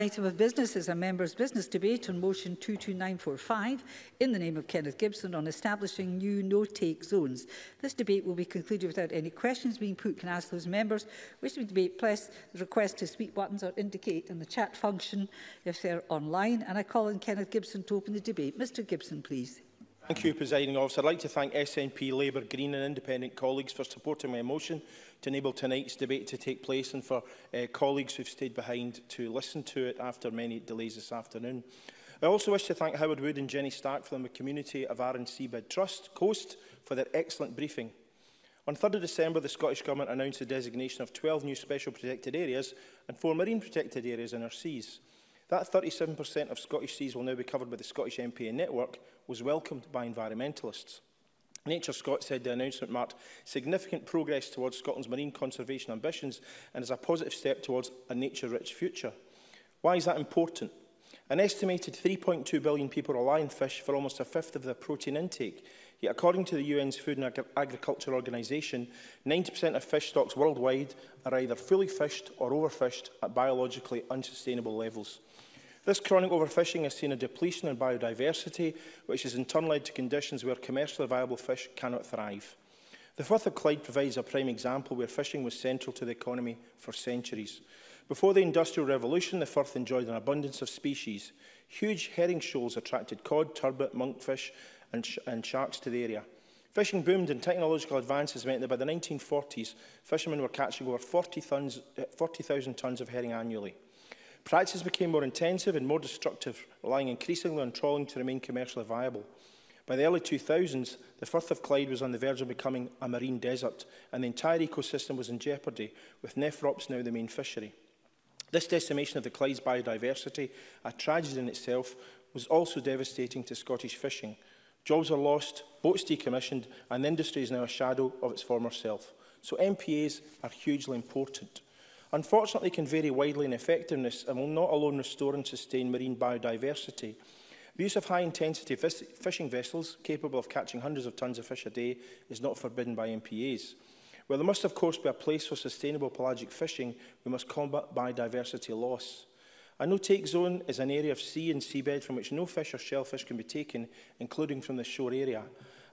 item of business is a member's business debate on motion 22945 in the name of Kenneth Gibson on establishing new no-take zones. This debate will be concluded without any questions being put. Can I ask those members wishing to debate, press the request to speak buttons or indicate in the chat function if they're online. And I call on Kenneth Gibson to open the debate. Mr Gibson, please. Thank you, Presiding Officer. I'd like to thank SNP, Labour, Green and Independent colleagues for supporting my motion to enable tonight's debate to take place and for uh, colleagues who've stayed behind to listen to it after many delays this afternoon. I also wish to thank Howard Wood and Jenny Stark from the community of RNC Bid Trust Coast for their excellent briefing. On 3rd of December, the Scottish Government announced the designation of 12 new special protected areas and four marine protected areas in our seas. That 37% of Scottish seas will now be covered by the Scottish MPA network was welcomed by environmentalists. Nature Scott said the announcement marked significant progress towards Scotland's marine conservation ambitions and is a positive step towards a nature-rich future. Why is that important? An estimated 3.2 billion people rely on fish for almost a fifth of their protein intake. Yet according to the UN's Food and Agri Agriculture Organization, 90% of fish stocks worldwide are either fully fished or overfished at biologically unsustainable levels. This chronic overfishing has seen a depletion in biodiversity, which has in turn led to conditions where commercially viable fish cannot thrive. The Firth of Clyde provides a prime example where fishing was central to the economy for centuries. Before the Industrial Revolution, the Firth enjoyed an abundance of species. Huge herring shoals attracted cod, turbot, monkfish and, sh and sharks to the area. Fishing boomed and technological advances meant that by the 1940s, fishermen were catching over 40,000 40, tons, eh, tonnes of herring annually. Practices became more intensive and more destructive, relying increasingly on trawling to remain commercially viable. By the early 2000s, the Firth of Clyde was on the verge of becoming a marine desert, and the entire ecosystem was in jeopardy, with nephrops now the main fishery. This decimation of the Clyde's biodiversity, a tragedy in itself, was also devastating to Scottish fishing. Jobs are lost, boats decommissioned, and the industry is now a shadow of its former self. So MPAs are hugely important unfortunately can vary widely in effectiveness and will not alone restore and sustain marine biodiversity. The use of high-intensity fishing vessels capable of catching hundreds of tonnes of fish a day is not forbidden by MPAs. While there must, of course, be a place for sustainable pelagic fishing, we must combat biodiversity loss. A no-take zone is an area of sea and seabed from which no fish or shellfish can be taken, including from the shore area.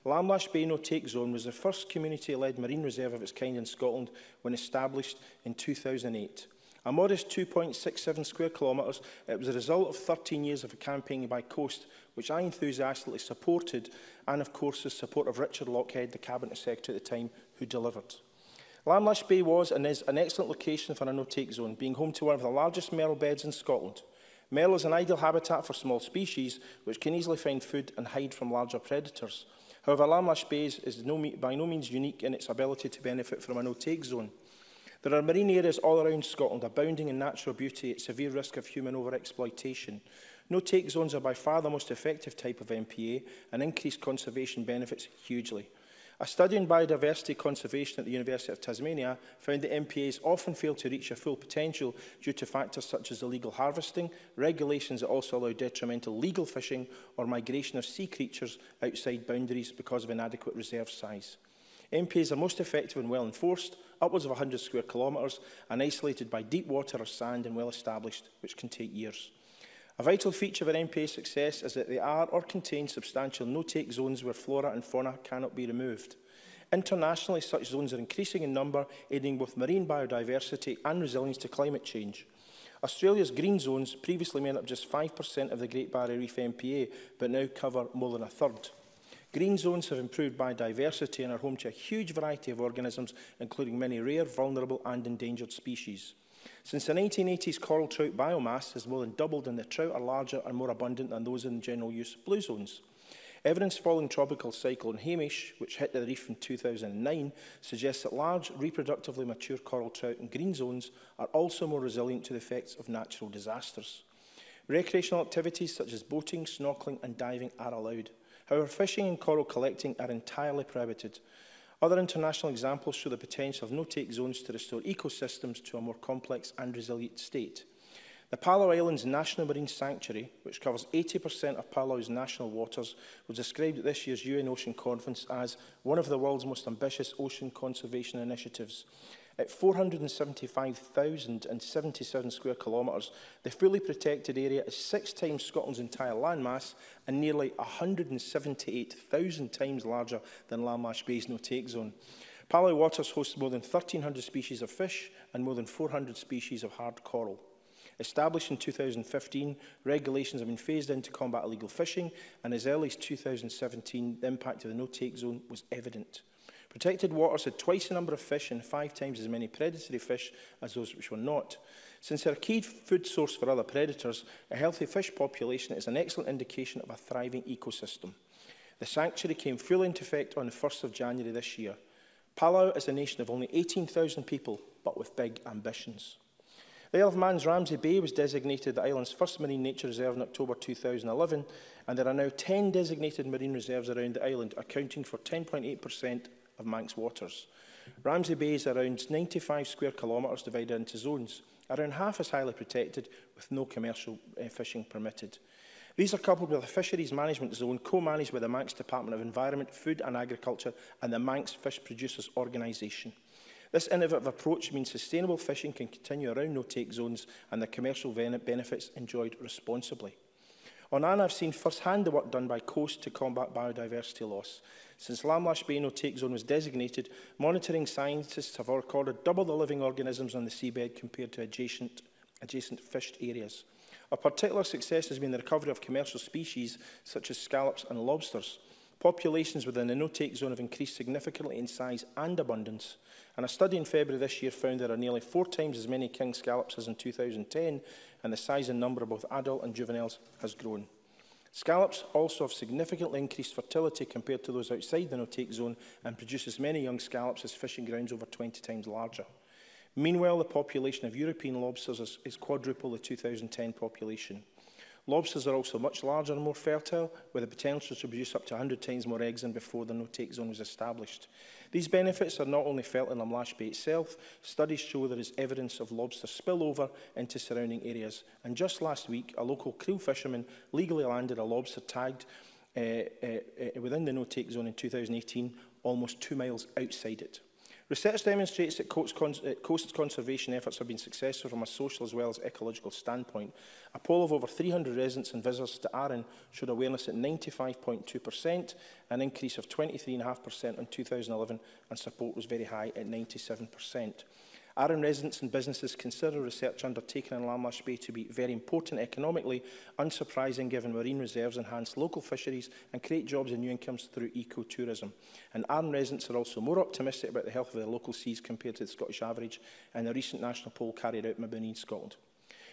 Lamlash Bay No Take Zone was the first community-led marine reserve of its kind in Scotland when established in 2008. A modest 2.67 square kilometres, it was a result of 13 years of campaigning by Coast, which I enthusiastically supported, and of course the support of Richard Lockhead, the Cabinet Secretary at the time, who delivered. Lamlash Bay was and is an excellent location for a no-take zone, being home to one of the largest merle beds in Scotland. Merle is an ideal habitat for small species, which can easily find food and hide from larger predators. However, Lamlash Bays is no, by no means unique in its ability to benefit from a no-take zone. There are marine areas all around Scotland abounding in natural beauty at severe risk of human overexploitation. No-take zones are by far the most effective type of MPA and increased conservation benefits hugely. A study on biodiversity conservation at the University of Tasmania found that MPAs often fail to reach their full potential due to factors such as illegal harvesting, regulations that also allow detrimental legal fishing or migration of sea creatures outside boundaries because of inadequate reserve size. MPAs are most effective when well enforced, upwards of 100 square kilometres, and isolated by deep water or sand and well established, which can take years. A vital feature of an MPA success is that they are or contain substantial no-take zones where flora and fauna cannot be removed. Internationally, such zones are increasing in number, aiding both marine biodiversity and resilience to climate change. Australia's green zones previously made up just 5% of the Great Barrier Reef MPA, but now cover more than a third. Green zones have improved biodiversity and are home to a huge variety of organisms, including many rare, vulnerable and endangered species. Since the 1980s, coral trout biomass has more than doubled and the trout are larger and more abundant than those in general use blue zones. Evidence following tropical cyclone Hamish, which hit the reef in 2009, suggests that large, reproductively mature coral trout in green zones are also more resilient to the effects of natural disasters. Recreational activities such as boating, snorkeling and diving are allowed. However, fishing and coral collecting are entirely prohibited. Other international examples show the potential of no-take zones to restore ecosystems to a more complex and resilient state. The Palau Islands National Marine Sanctuary, which covers 80% of Palau's national waters, was described at this year's UN Ocean Conference as one of the world's most ambitious ocean conservation initiatives. At 475,077 square kilometres, the fully protected area is six times Scotland's entire landmass and nearly 178,000 times larger than Lamash Bay's no-take zone. Palau Waters hosts more than 1,300 species of fish and more than 400 species of hard coral. Established in 2015, regulations have been phased in to combat illegal fishing, and as early as 2017, the impact of the no-take zone was evident. Protected waters had twice the number of fish and five times as many predatory fish as those which were not. Since they're a key food source for other predators, a healthy fish population is an excellent indication of a thriving ecosystem. The sanctuary came fully into effect on the 1st of January this year. Palau is a nation of only 18,000 people, but with big ambitions. The Isle of Man's Ramsey Bay was designated the island's first marine nature reserve in October 2011, and there are now 10 designated marine reserves around the island, accounting for 10.8% of Manx waters. Ramsey Bay is around 95 square kilometres divided into zones, around half as highly protected with no commercial uh, fishing permitted. These are coupled with a fisheries management zone co-managed by the Manx Department of Environment, Food and Agriculture and the Manx Fish Producers Organisation. This innovative approach means sustainable fishing can continue around no-take zones and the commercial benefits enjoyed responsibly. On Anne, I've seen firsthand the work done by Coast to combat biodiversity loss. Since Lamlash Bay no take zone was designated, monitoring scientists have recorded double the living organisms on the seabed compared to adjacent, adjacent fished areas. A particular success has been the recovery of commercial species such as scallops and lobsters. Populations within the no-take zone have increased significantly in size and abundance, and a study in February this year found there are nearly four times as many king scallops as in 2010, and the size and number of both adult and juveniles has grown. Scallops also have significantly increased fertility compared to those outside the no-take zone and produce as many young scallops as fishing grounds over 20 times larger. Meanwhile, the population of European lobsters is, is quadruple the 2010 population. Lobsters are also much larger and more fertile, with the potential to produce up to 100 times more eggs than before the no-take zone was established. These benefits are not only felt in Lamlash Bay itself, studies show there is evidence of lobster spillover into surrounding areas. And just last week, a local krill fisherman legally landed a lobster tagged uh, uh, uh, within the no-take zone in 2018, almost two miles outside it. Research demonstrates that coast, cons uh, coast conservation efforts have been successful from a social as well as ecological standpoint. A poll of over 300 residents and visitors to Arran showed awareness at 95.2%, an increase of 23.5% in 2011, and support was very high at 97%. Arran residents and businesses consider research undertaken in Lamlash Bay to be very important economically, unsurprising given marine reserves enhance local fisheries and create jobs and new incomes through ecotourism. And Arran residents are also more optimistic about the health of their local seas compared to the Scottish average in a recent national poll carried out by Marine Scotland.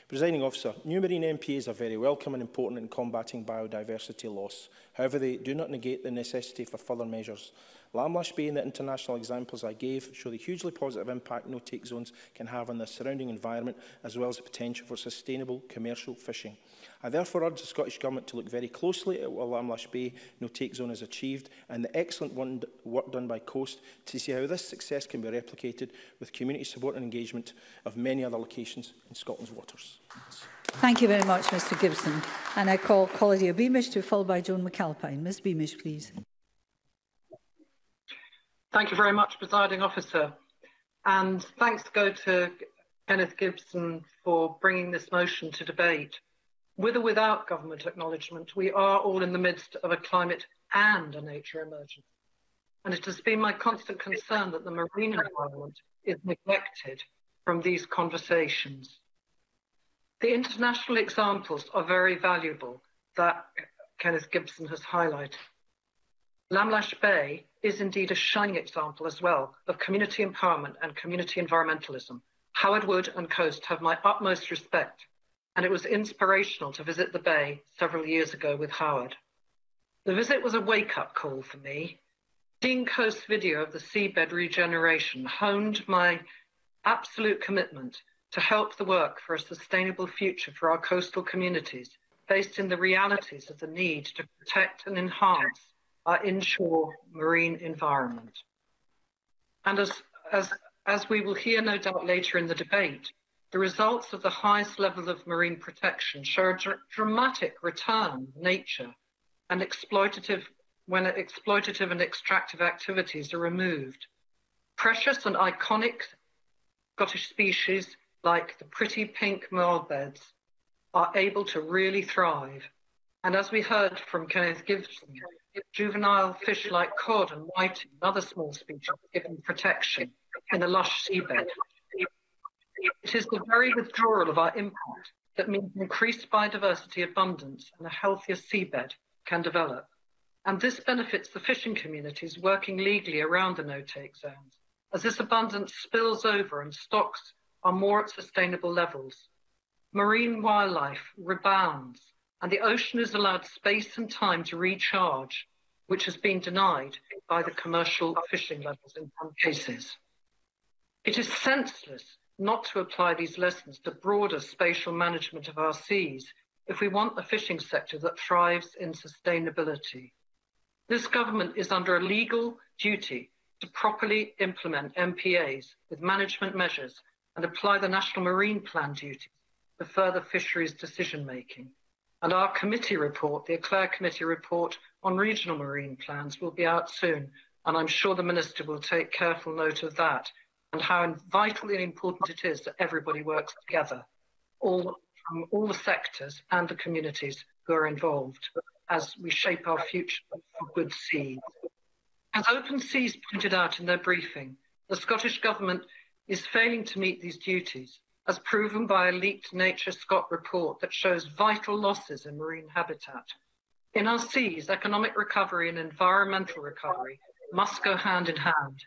Presiding officer, new marine MPAs are very welcome and important in combating biodiversity loss. However, they do not negate the necessity for further measures. LAMLASH being the international examples I gave show the hugely positive impact no-take zones can have on the surrounding environment as well as the potential for sustainable commercial fishing. I therefore urge the Scottish Government to look very closely at what Lamlash Bay no-take zone has achieved and the excellent work done by Coast to see how this success can be replicated with community support and engagement of many other locations in Scotland's waters. Thank you very much, Mr Gibson. And I call Collidia Beamish to be followed by Joan McAlpine. Ms Beamish, please. Thank you very much, Presiding Officer. And thanks go to Kenneth Gibson for bringing this motion to debate. With or without government acknowledgement, we are all in the midst of a climate and a nature emergency. And it has been my constant concern that the marine environment is neglected from these conversations. The international examples are very valuable that Kenneth Gibson has highlighted. Lamlash Bay is indeed a shining example as well of community empowerment and community environmentalism. Howard Wood and Coast have my utmost respect, and it was inspirational to visit the bay several years ago with Howard. The visit was a wake-up call for me. Seeing Coast's video of the seabed regeneration honed my absolute commitment to help the work for a sustainable future for our coastal communities based in the realities of the need to protect and enhance our inshore marine environment. And as, as, as we will hear no doubt later in the debate, the results of the highest level of marine protection show a dr dramatic return of nature and exploitative when exploitative and extractive activities are removed. Precious and iconic Scottish species like the pretty pink beds are able to really thrive. And as we heard from Kenneth Gibson, juvenile fish like cod and whiting and other small species given protection in the lush seabed. It is the very withdrawal of our impact that means increased biodiversity abundance and a healthier seabed can develop. And this benefits the fishing communities working legally around the no-take zones, as this abundance spills over and stocks are more at sustainable levels. Marine wildlife rebounds, and the ocean is allowed space and time to recharge, which has been denied by the commercial fishing levels in some cases. It is senseless not to apply these lessons to broader spatial management of our seas if we want a fishing sector that thrives in sustainability. This government is under a legal duty to properly implement MPAs with management measures and apply the National Marine Plan duties to further fisheries decision making. And our committee report, the ECCLR Committee report on regional marine plans, will be out soon. And I'm sure the Minister will take careful note of that and how vitally important it is that everybody works together, all from all the sectors and the communities who are involved as we shape our future for good seas. As Open Seas pointed out in their briefing, the Scottish Government is failing to meet these duties, as proven by a leaked Nature Scot report that shows vital losses in marine habitat. In our seas, economic recovery and environmental recovery must go hand in hand.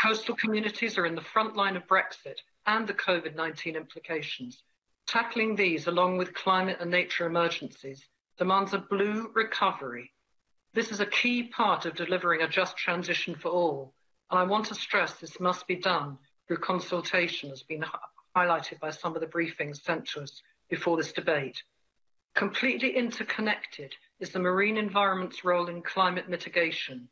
Coastal communities are in the front line of Brexit and the COVID 19 implications. Tackling these, along with climate and nature emergencies, demands a blue recovery. This is a key part of delivering a just transition for all, and I want to stress this must be done through consultation, as been highlighted by some of the briefings sent to us before this debate. Completely interconnected is the marine environment's role in climate mitigation.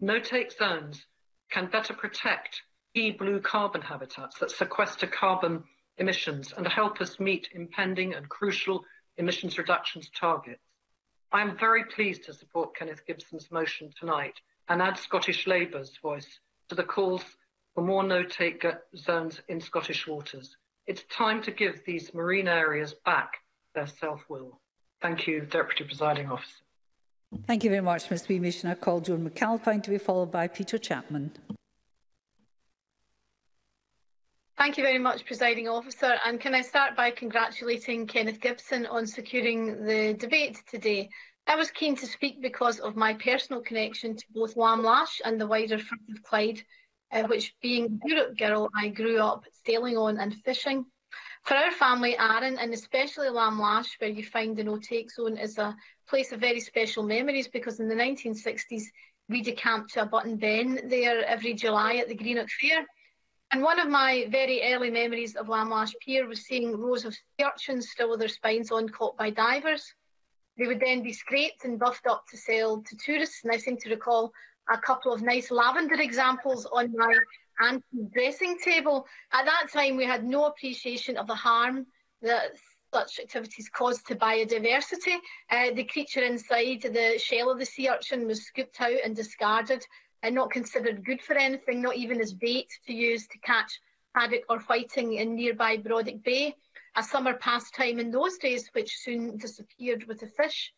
No-take zones can better protect key blue carbon habitats that sequester carbon emissions and help us meet impending and crucial emissions reductions targets. I am very pleased to support Kenneth Gibson's motion tonight and add Scottish Labour's voice to the calls for more no-take zones in Scottish waters. It's time to give these marine areas back their self-will. Thank you, Deputy Presiding Officer. Thank you very much, Ms Beamish. And I call Joan McAlpine to be followed by Peter Chapman. Thank you very much, Presiding Officer. And can I start by congratulating Kenneth Gibson on securing the debate today. I was keen to speak because of my personal connection to both Lamlash and the wider Firth of Clyde, uh, which being a Gourock girl, I grew up sailing on and fishing. For our family, Arran, and especially Lamlash, where you find the no-take zone, is a place of very special memories because in the 1960s, we decamped to a but and ben there every July at the Greenock Fair. And one of my very early memories of Lamlash Pier was seeing rows of urchins still with their spines on caught by divers. They would then be scraped and buffed up to sell to tourists. And I seem to recall a couple of nice lavender examples on my antique dressing table. At that time, we had no appreciation of the harm that such activities caused to biodiversity. Uh, the creature inside the shell of the sea urchin was scooped out and discarded and not considered good for anything, not even as bait to use to catch haddock or whiting in nearby Brodick Bay, a summer pastime in those days which soon disappeared with the fish.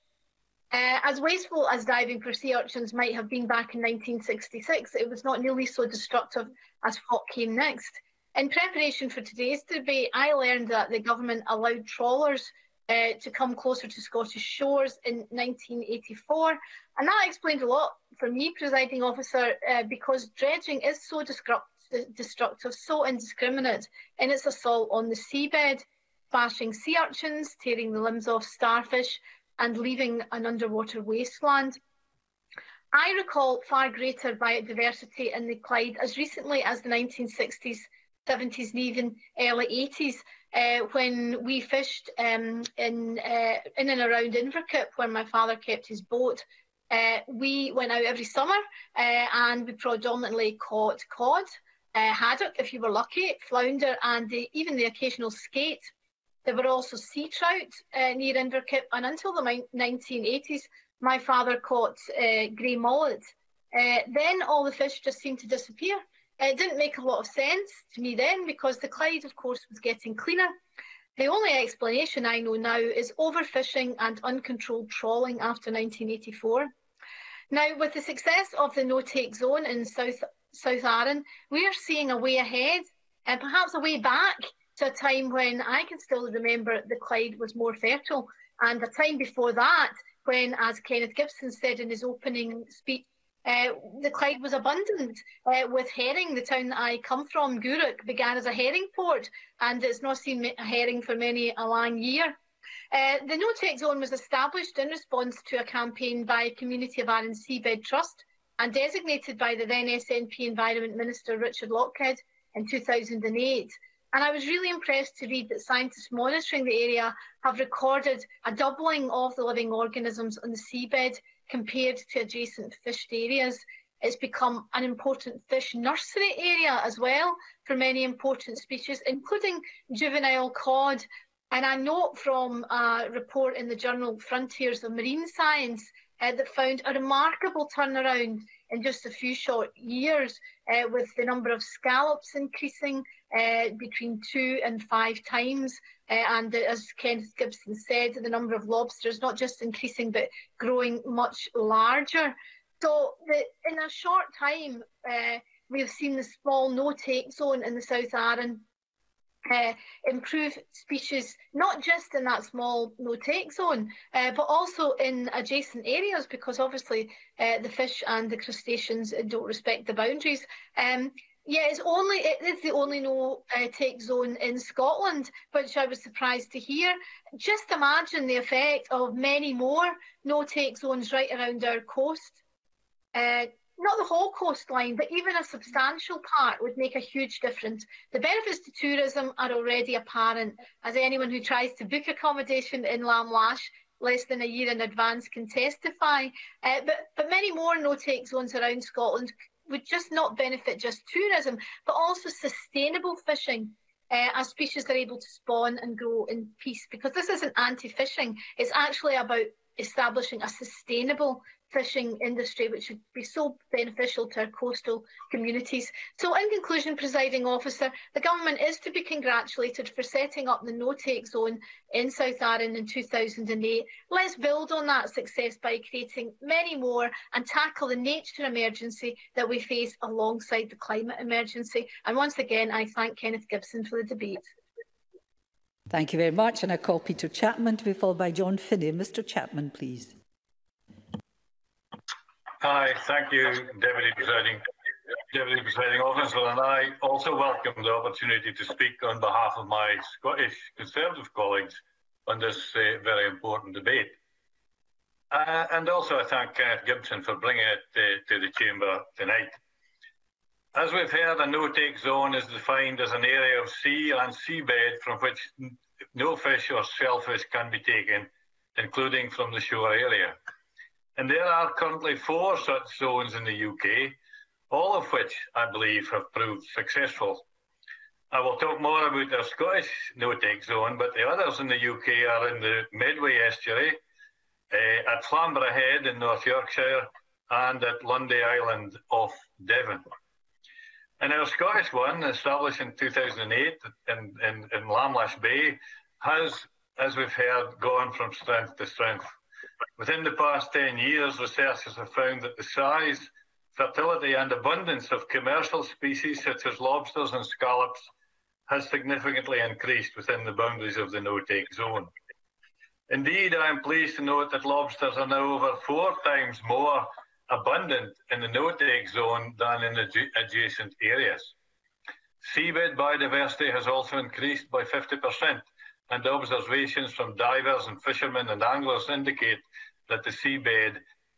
Uh, as wasteful as diving for sea urchins might have been back in 1966, it was not nearly so destructive as what came next. In preparation for today's debate, I learned that the government allowed trawlers uh, to come closer to Scottish shores in 1984. And that explained a lot for me, presiding officer, uh, because dredging is so destructive, so indiscriminate in its assault on the seabed, bashing sea urchins, tearing the limbs off starfish, and leaving an underwater wasteland. I recall far greater biodiversity in the Clyde as recently as the 1960s, 70s, and even early 80s, uh, when we fished um, in, uh, in and around Inverkip, where my father kept his boat. Uh, we went out every summer uh, and we predominantly caught cod, uh, haddock if you were lucky, flounder, and the, even the occasional skate. There were also sea trout uh, near Inverkip, and until the 1980s, my father caught uh, grey mullet. Uh, then all the fish just seemed to disappear. It didn't make a lot of sense to me then because the Clyde, of course, was getting cleaner. The only explanation I know now is overfishing and uncontrolled trawling after 1984. Now, with the success of the no-take zone in South, South Arran, we are seeing a way ahead and perhaps a way back to a time when I can still remember the Clyde was more fertile and a time before that when, as Kenneth Gibson said in his opening speech, uh, the Clyde was abundant uh, with herring. The town that I come from, Gourock, began as a herring port and it's not seen a herring for many a long year. Uh, the no-take zone was established in response to a campaign by Community of Arran Seabed Trust and designated by the then SNP Environment Minister Richard Lochhead in 2008. And I was really impressed to read that scientists monitoring the area have recorded a doubling of the living organisms on the seabed compared to adjacent fished areas. It's become an important fish nursery area as well for many important species, including juvenile cod. And I note from a report in the journal Frontiers of Marine Science uh, that found a remarkable turnaround in just a few short years, uh, with the number of scallops increasing uh, between two and five times. Uh, and as Kenneth Gibson said, the number of lobsters not just increasing but growing much larger. So the, in a short time, uh, we've seen the small no-take zone in the South Arran uh, improve species, not just in that small no-take zone, uh, but also in adjacent areas, because obviously uh, the fish and the crustaceans don't respect the boundaries. Um, yeah, it's only it is the only no uh, take zone in Scotland, which I was surprised to hear. Just imagine the effect of many more no take zones right around our coast. Uh, not the whole coastline, but even a substantial part would make a huge difference. The benefits to tourism are already apparent, as anyone who tries to book accommodation in Lamlash less than a year in advance can testify. Uh, but, but many more no-take zones around Scotland would just not benefit just tourism, but also sustainable fishing. Uh, as species are able to spawn and grow in peace, because this isn't anti-fishing; it's actually about establishing a sustainable fishing industry, which would be so beneficial to our coastal communities. So, in conclusion, presiding officer, the government is to be congratulated for setting up the no-take zone in South Arran in 2008. Let's build on that success by creating many more and tackle the nature emergency that we face alongside the climate emergency. And once again, I thank Kenneth Gibson for the debate. Thank you very much. And I call Peter Chapman to be followed by John Finnie. Mr Chapman, please. Hi, thank you, Deputy Presiding, Deputy Presiding Officer, and I also welcome the opportunity to speak on behalf of my Scottish Conservative colleagues on this uh, very important debate. Uh, and also I thank Kenneth Gibson for bringing it uh, to the Chamber tonight. As we've heard, a no-take zone is defined as an area of sea and seabed from which no fish or shellfish can be taken, including from the shore area. And there are currently four such zones in the UK, all of which I believe have proved successful. I will talk more about the Scottish no-take zone, but the others in the UK are in the Medway estuary, uh, at Flamborough Head in North Yorkshire, and at Lundy Island off Devon. And our Scottish one, established in 2008 in, in, in Lamlash Bay, has, as we've heard, gone from strength to strength. Within the past 10 years, researchers have found that the size, fertility and abundance of commercial species such as lobsters and scallops has significantly increased within the boundaries of the no-take zone. Indeed, I am pleased to note that lobsters are now over four times more abundant in the no-take zone than in the adjacent areas. Seabed biodiversity has also increased by 50% and observations from divers and fishermen and anglers indicate that the seabed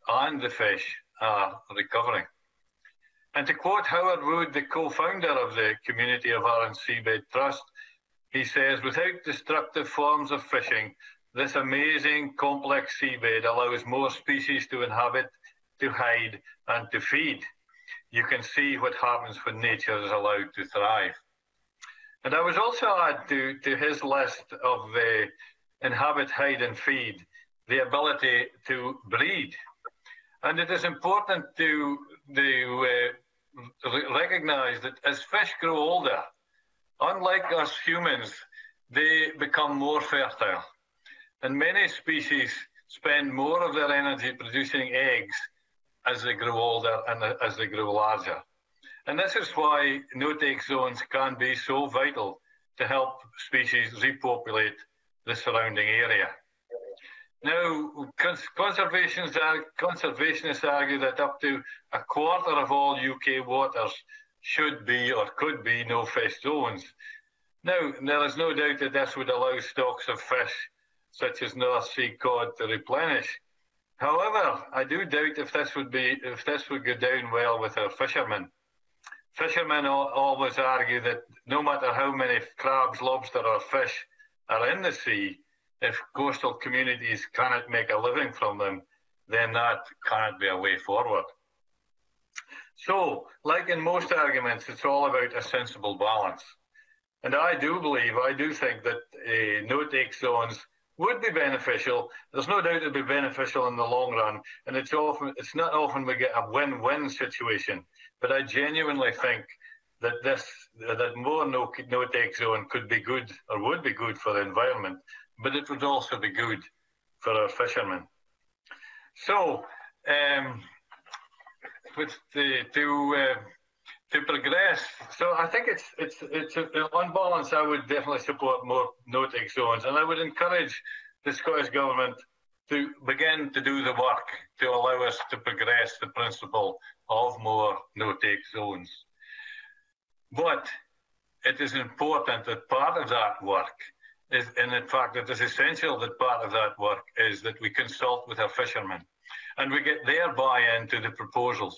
and the fish are recovering. And to quote Howard Wood, the co-founder of the Community of Arran Seabed Trust, he says, without destructive forms of fishing, this amazing complex seabed allows more species to inhabit, to hide, and to feed. You can see what happens when nature is allowed to thrive. And I was also add to, to his list of the inhabit, hide, and feed the ability to breed. And it is important to, to uh, recognise that as fish grow older, unlike us humans, they become more fertile. And many species spend more of their energy producing eggs as they grow older and as they grow larger. And this is why no-take zones can be so vital to help species repopulate the surrounding area. Now, conservationists, conservationists argue that up to a quarter of all UK waters should be or could be no fish zones. Now, there is no doubt that this would allow stocks of fish, such as North Sea cod, to replenish. However, I do doubt if this would be if this would go down well with our fishermen. Fishermen always argue that no matter how many crabs, lobster, or fish are in the sea, if coastal communities cannot make a living from them, then that can't be a way forward. So, like in most arguments, it's all about a sensible balance. And I do believe, I do think that uh, no-take zones would be beneficial. There's no doubt it'd be beneficial in the long run, and it's often it's not often we get a win-win situation. But I genuinely think that this that more no no-take zone could be good or would be good for the environment but it would also be good for our fishermen. So, um, with the, to uh, to progress, so I think it's it's it's a, on balance. I would definitely support more no-take zones, and I would encourage the Scottish government to begin to do the work to allow us to progress the principle of more no-take zones. But it is important that part of that work is, and in fact, it is essential that part of that work is that we consult with our fishermen and we get their buy-in to the proposals.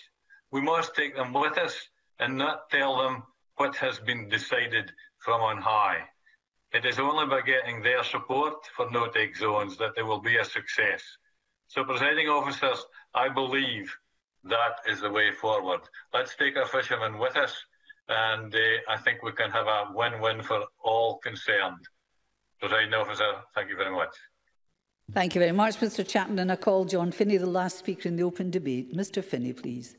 We must take them with us and not tell them what has been decided from on high. It is only by getting their support for no-take zones that there will be a success. So, presiding officers, I believe that is the way forward. Let's take our fishermen with us, and uh, I think we can have a win-win for all concerned. Presiding officer, thank you very much. Thank you very much, Mr Chapman. And I call John Finnie, the last speaker in the open debate. Mr Finnie, please.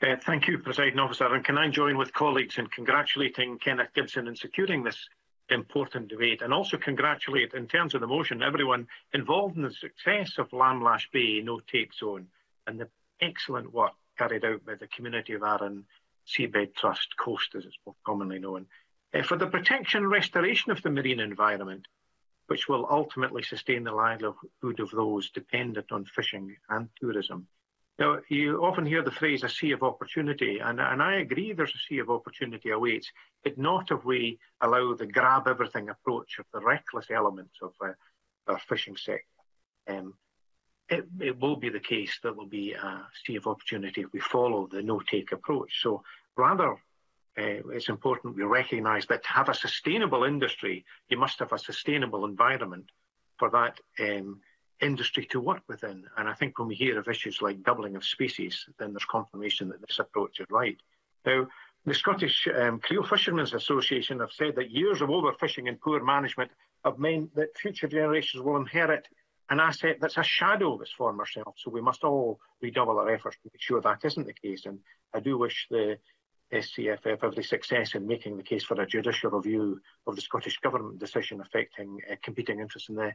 Uh, thank you, Presiding Officer. And can I join with colleagues in congratulating Kenneth Gibson in securing this important debate and also congratulate, in terms of the motion, everyone involved in the success of Lamlash Bay no-take zone and the excellent work carried out by the community of Arran Seabed Trust Coast, as it's more commonly known uh, for the protection and restoration of the marine environment, which will ultimately sustain the livelihood of those dependent on fishing and tourism. Now, you often hear the phrase a sea of opportunity, and, and I agree there's a sea of opportunity awaits, but not if we allow the grab everything approach of the reckless elements of uh, our fishing sector. Um, it, it, will be the case that there will be a sea of opportunity if we follow the no take approach. So rather uh, it's important we recognise that to have a sustainable industry, you must have a sustainable environment for that um, industry to work within. And I think when we hear of issues like doubling of species, then there's confirmation that this approach is right. Now, the Scottish um, Creel Fishermen's Association have said that years of overfishing and poor management have meant that future generations will inherit an asset that's a shadow of its former self. So we must all redouble our efforts to make sure that isn't the case. And I do wish the SCFF every success in making the case for a judicial review of the Scottish Government decision affecting uh, competing interests in the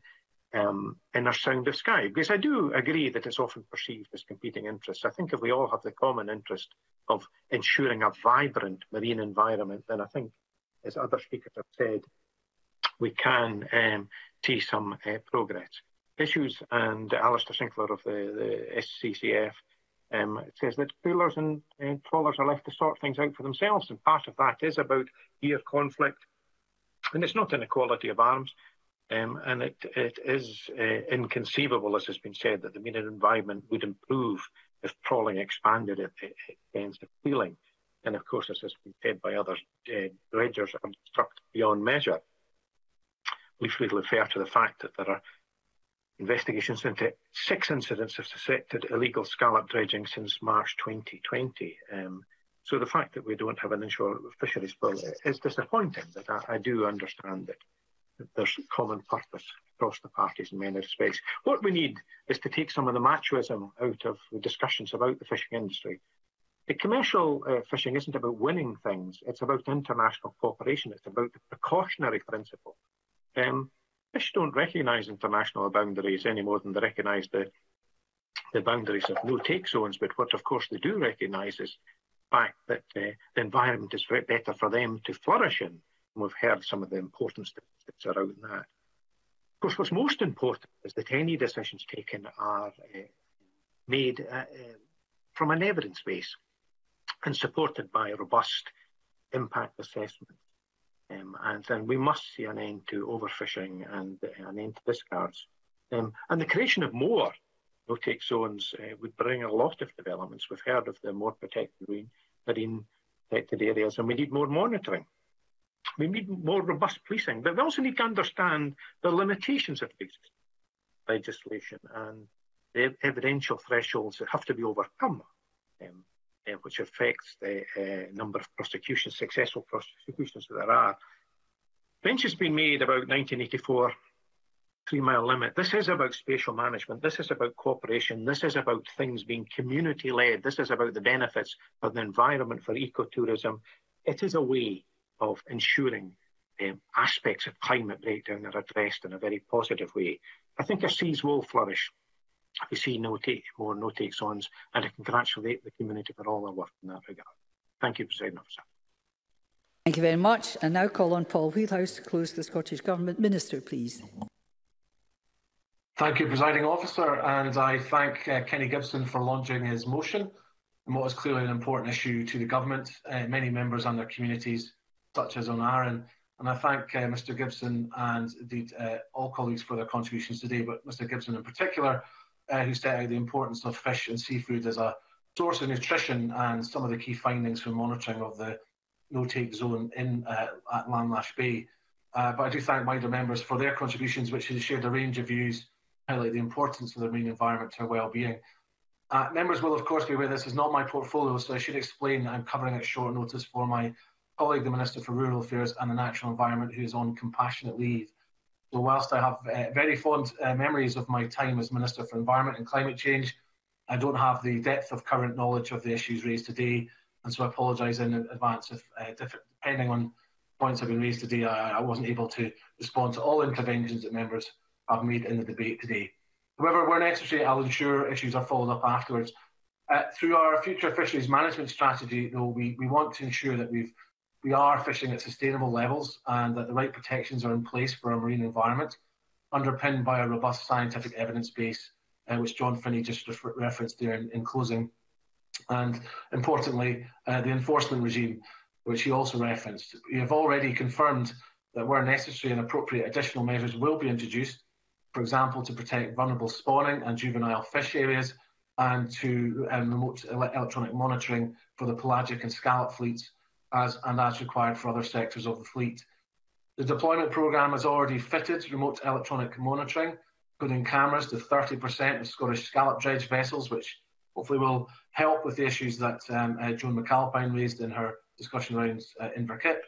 um, our Sound of Skye. Because I do agree that it's often perceived as competing interests. I think if we all have the common interest of ensuring a vibrant marine environment, then I think, as other speakers have said, we can um, see some uh, progress. Issues and Alistair Sinclair of the, the SCCF um, says that creelers and, and trawlers are left to sort things out for themselves, and part of that is about gear conflict. And it's not inequality of arms, um, and it, it is uh, inconceivable, as has been said, that the marine environment would improve if trawling expanded at the ends of wheeling. And of course, as has been said by others, uh, dredgers are obstruct beyond measure. We should refer to the fact that there are investigations into six incidents of suspected illegal scallop dredging since March 2020. Um, so the fact that we don't have an inshore fisheries bill is disappointing, but I, I do understand that there's common purpose across the parties in many respects. What we need is to take some of the machoism out of the discussions about the fishing industry The commercial uh, fishing isn't about winning things, it's about international cooperation, it's about the precautionary principle. Um, fish don't recognise international boundaries any more than they recognise the, the boundaries of no-take zones, but what of course they do recognise is the fact that uh, the environment is better for them to flourish in. And we've heard some of the important statistics around that. Of course, what's most important is that any decisions taken are uh, made uh, uh from an evidence base and supported by robust impact assessments. Um, and then we must see an end to overfishing and uh, an end to discards. Um, and the creation of more no-take zones uh, would bring a lot of developments. We've heard of the more protected marine, marine protected areas, and we need more monitoring. We need more robust policing, but we also need to understand the limitations of this legislation and the evidential thresholds that have to be overcome. Um, uh, which affects the uh, number of prosecutions, successful prosecutions that there are. Mention's been made about 1984 three mile limit. This is about spatial management. This is about cooperation. This is about things being community led. This is about the benefits for the environment, for ecotourism. It is a way of ensuring um, aspects of climate breakdown are addressed in a very positive way. I think our seas will flourish we see no take, more no take zones, and I congratulate the community for all their work in that regard. Thank you, President Officer. Thank you very much. And now call on Paul Wheelhouse to close the Scottish Government. Minister, please. Thank you, Presiding Officer, and I thank uh, Kenny Gibson for launching his motion on what is clearly an important issue to the Government, uh, many members and their communities, such as on Arran. And I thank uh, Mr Gibson and indeed uh, all colleagues for their contributions today, but Mr Gibson in particular uh, who set out the importance of fish and seafood as a source of nutrition and some of the key findings from monitoring of the no-take zone in uh, at Lamlash Bay. Uh, but I do thank wider members for their contributions, which has shared a range of views, highlight the importance of the marine environment to our well-being. Uh, members will, of course, be aware this is not my portfolio, so I should explain I'm covering at short notice for my colleague, the Minister for Rural Affairs and the Natural Environment, who is on compassionate leave. So whilst I have uh, very fond uh, memories of my time as Minister for Environment and Climate Change, I don't have the depth of current knowledge of the issues raised today, and so I apologise in advance if, uh, depending on points have been raised today, I, I, wasn't able to respond to all interventions that members have made in the debate today. However, where necessary, I'll ensure issues are followed up afterwards. Uh, through our future fisheries management strategy, though, we, we want to ensure that we've we are fishing at sustainable levels and that the right protections are in place for our marine environment, underpinned by a robust scientific evidence base, uh, which John Finnie just refer referenced there in, in, closing. And importantly, uh, the enforcement regime, which he also referenced. We have already confirmed that where necessary and appropriate additional measures will be introduced, for example, to protect vulnerable spawning and juvenile fish areas and to um, remote electronic monitoring for the pelagic and scallop fleets as and as required for other sectors of the fleet. The deployment programme has already fitted remote electronic monitoring, putting cameras to 30% of Scottish scallop dredge vessels, which hopefully will help with the issues that um, uh, Joan McAlpine raised in her discussion rounds uh, in Inverkip.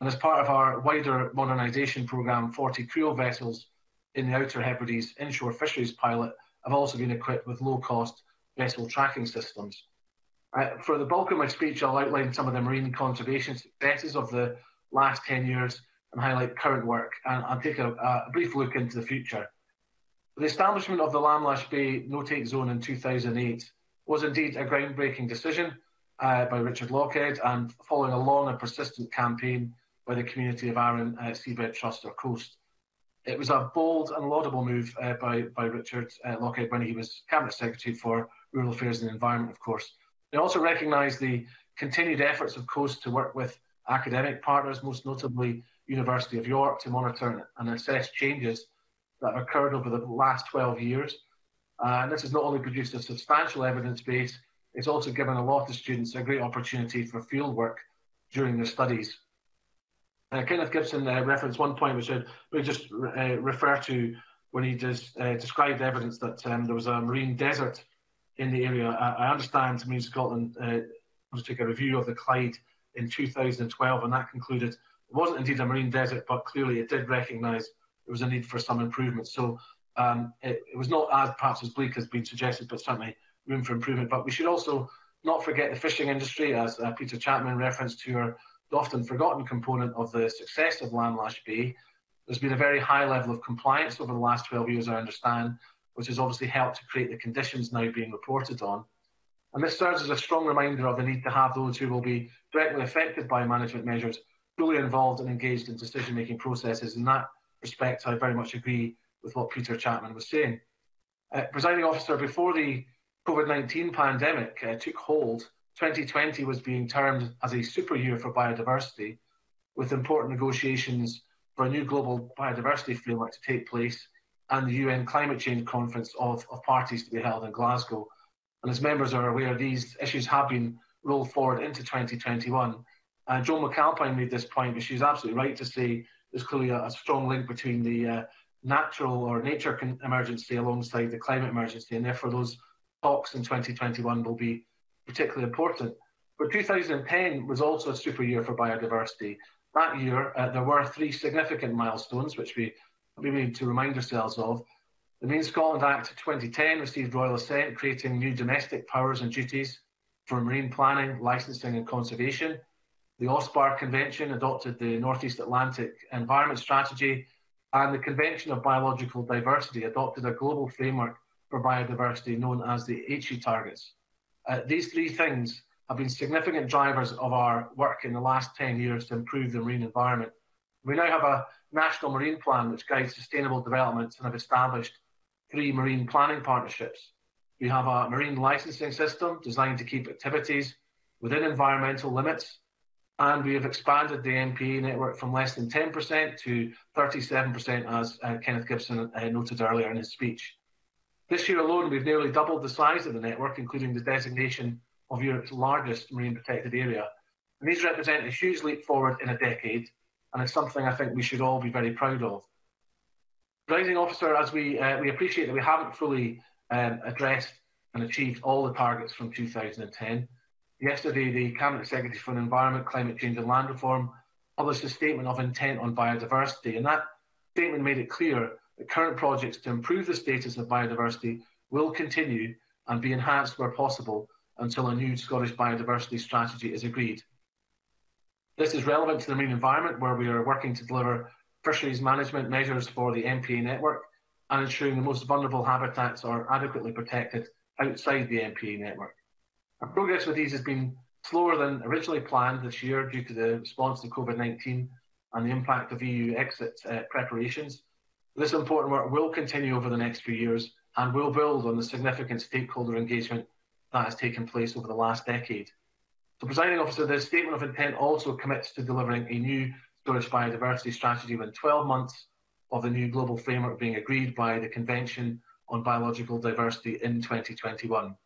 And as part of our wider modernisation programme, 40 creel vessels in the Outer Hebrides inshore fisheries pilot have also been equipped with low-cost vessel tracking systems. For the bulk of my speech, I'll outline some of the marine conservation successes of the last 10 years and highlight current work, and I'll take a, a brief look into the future. The establishment of the Lamlash Bay no-take zone in 2008 was indeed a groundbreaking decision uh, by Richard Lochhead and following a long and persistent campaign by the community of Arran uh, Seabed Trust or Coast. It was a bold and laudable move uh, by, by Richard uh, Lochhead when he was Cabinet Secretary for Rural Affairs and the Environment, of course. They also recognise the continued efforts of COAST to work with academic partners, most notably University of York, to monitor and assess changes that have occurred over the last 12 years. Uh, and this has not only produced a substantial evidence base, it's also given a lot of students a great opportunity for field work during their studies. Uh, Kenneth Gibson uh, referenced one point which I would just uh, refer to when he just, uh, described evidence that um, there was a marine desert in the area. I, I understand Marine Scotland uh, take a review of the Clyde in 2012, and that concluded it wasn't indeed a marine desert, but clearly it did recognise there was a need for some improvement. So um, it, it, was not as perhaps as bleak as been suggested, but certainly room for improvement. But we should also not forget the fishing industry, as uh, Peter Chapman referenced to the often forgotten component of the success of Lamlash Bay. There's been a very high level of compliance over the last 12 years, I understand, which has obviously helped to create the conditions now being reported on. And this serves as a strong reminder of the need to have those who will be directly affected by management measures fully involved and engaged in decision-making processes. In that respect, I very much agree with what Peter Chapman was saying. Uh, presiding officer, before the COVID-19 pandemic uh, took hold, 2020 was being termed as a super year for biodiversity, with important negotiations for a new global biodiversity framework to take place and the UN Climate Change Conference of, of parties to be held in Glasgow. And as members are aware, these issues have been rolled forward into 2021. Uh, Joan McAlpine made this point, but she's absolutely right to say there's clearly a, a strong link between the uh, natural or nature emergency alongside the climate emergency, and therefore those talks in 2021 will be particularly important. But 2010 was also a super year for biodiversity. That year, uh, there were three significant milestones, which we, we need to remind ourselves of. The Marine Scotland Act 2010 received royal assent, creating new domestic powers and duties for marine planning, licensing and conservation. The OSPAR Convention adopted the North East Atlantic Environment Strategy, and the Convention of Biological Diversity adopted a global framework for biodiversity known as the Aichi targets. Uh, these three things have been significant drivers of our work in the last 10 years to improve the marine environment. We now have a national marine plan which guides sustainable development and have established three marine planning partnerships. We have a marine licensing system designed to keep activities within environmental limits and we have expanded the MPA network from less than 10% to 37%, as uh, Kenneth Gibson uh, noted earlier in his speech. This year alone, we've nearly doubled the size of the network, including the designation of Europe's largest marine protected area. And these represent a huge leap forward in a decade, and it's something I think we should all be very proud of. Rising officer, as we, uh, we appreciate that we haven't fully um, addressed and achieved all the targets from 2010, Yesterday, the Cabinet Secretary for Environment, Climate Change and Land Reform published a statement of intent on biodiversity, and that statement made it clear that current projects to improve the status of biodiversity will continue and be enhanced where possible until a new Scottish biodiversity strategy is agreed. This is relevant to the marine environment, where we are working to deliver fisheries management measures for the MPA network and ensuring the most vulnerable habitats are adequately protected outside the MPA network. Our progress with these has been slower than originally planned this year due to the response to COVID-19 and the impact of EU exit uh, preparations. This important work will continue over the next few years and will build on the significant stakeholder engagement that has taken place over the last decade. So, presiding officer, the statement of intent also commits to delivering a new Scottish biodiversity strategy within 12 months of the new global framework being agreed by the Convention on Biological Diversity in 2021.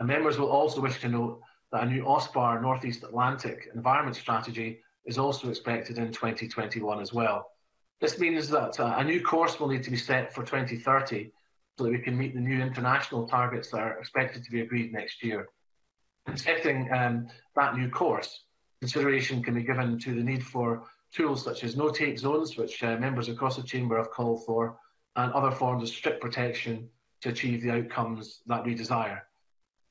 And members will also wish to note that a new OSPAR Northeast Atlantic Environment Strategy is also expected in 2021 as well. This means that uh, a new course will need to be set for 2030 so that we can meet the new international targets that are expected to be agreed next year. In setting um, that new course, consideration can be given to the need for tools such as no-take zones, which uh, members across the chamber have called for, and other forms of strict protection to achieve the outcomes that we desire.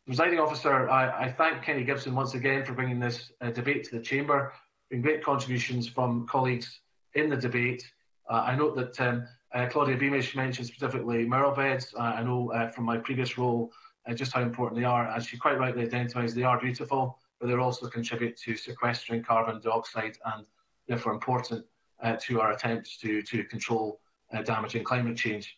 Presiding officer, I, I, thank Kenny Gibson once again for bringing this uh, debate to the chamber. Been great contributions from colleagues in the debate. Uh, I note that um, uh, Claudia Beamish mentioned specifically maerl beds. Uh, I know uh, from my previous role uh, just how important they are. As she quite rightly identifies, they are beautiful, but they also contribute to sequestering carbon dioxide and therefore important to our attempts to, to control damaging climate change.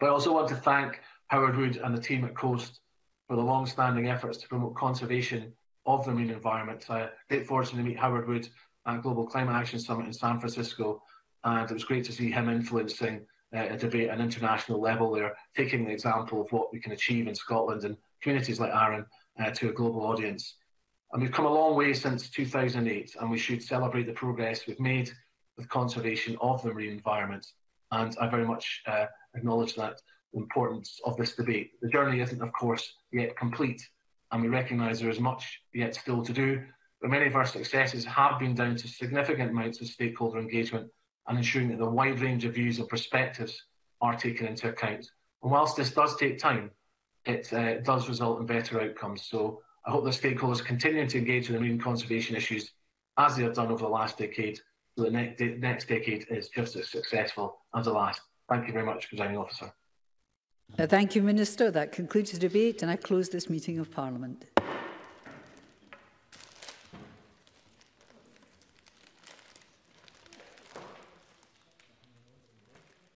But I also want to thank Howard Wood and the team at Coast for the long-standing efforts to promote conservation of the marine environment. I had great fortune to meet Howard Wood at Global Climate Action Summit in San Francisco, and it was great to see him influencing uh, a debate at an international level there, taking the example of what we can achieve in Scotland and communities like Arran uh, to a global audience. And we've come a long way since 2008, and we should celebrate the progress we've made with conservation of the marine environment. And I very much uh, acknowledge that importance of this debate. The journey isn't, of course, yet complete, and we recognise there is much yet still to do, but many of our successes have been down to significant amounts of stakeholder engagement and ensuring that the wide range of views and perspectives are taken into account. And whilst this does take time, it uh, does result in better outcomes. So I hope the stakeholders continue to engage in the marine conservation issues as they have done over the last decade, so the next, de next decade is just as successful as the last. Thank you very much, Presiding Officer. Uh, thank you, Minister. That concludes the debate and I close this meeting of Parliament.